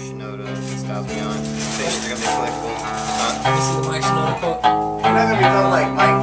Shinoda Styles beyond. They're gonna be collectible. Huh? This is the Mike Shinoda quote. You're not gonna become like Mike